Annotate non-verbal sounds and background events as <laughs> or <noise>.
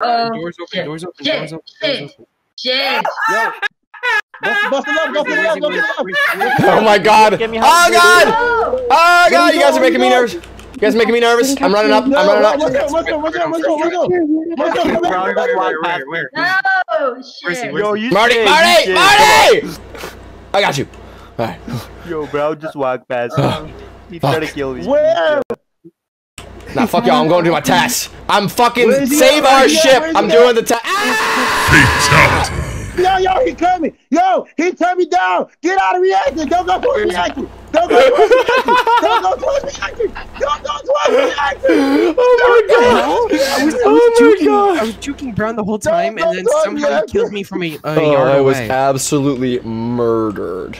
Oh, Doors open, shit, doors open, shit, doors open, doors open. shit. Yo. Bust, bust it up, bust it up, bust it up. <laughs> Oh my god. Oh hot. god. Oh, Oh god, you guys are making me nervous. You guys are making me nervous. I'm running up. I'm running up. no, shit. Yo, you Marty, stay, Marty. Marty! I got you. Alright. Yo, bro, just walk past oh. him. He tried to kill me. Where? Nah, fuck y'all. I'm going to do my task. I'm fucking Where is he save our Where is he at? ship. I'm doing at? the task. Ah! Yo, yo, he coming. Yo, he turned me down. Get out of reactor. Don't go towards reactor. Don't go towards reactor. Don't go towards reactor. Don't go towards reactor. Oh my god. I was, I was Oh my juking, gosh. I was juking Brown the whole time, and then somehow he killed me from a, a Oh, yard I was absolutely murdered.